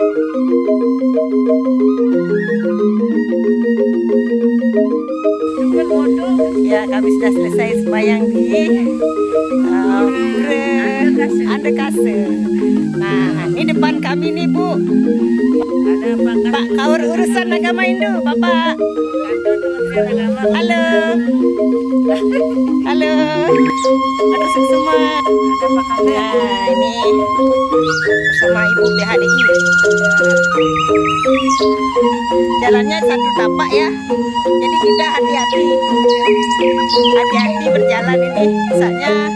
Ya, kami sudah selesai sembahyang di uh, Andekase. Nah, ini depan kami nih, Bu. Ada Pak, Kaur urusan agama Indo, Bapak. Halo. Halo. Ada semua. Ada Pak Nah, ini bersama Ibu BHDI. Jalannya satu tapak ya. Jadi kita hati-hati. Hati-hati berjalan ini. Misalnya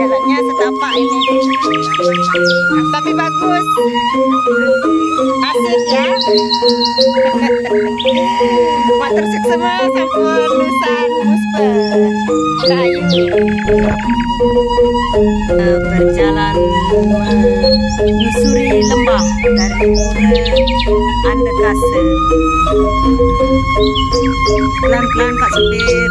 jalannya setapak ini. Tapi bagus. Asik ya. Matur semua sampun Nusan Muspe. Rayu. Berjalan menyusuri lembah dari anda kasih Pelan-pelan Pak Supir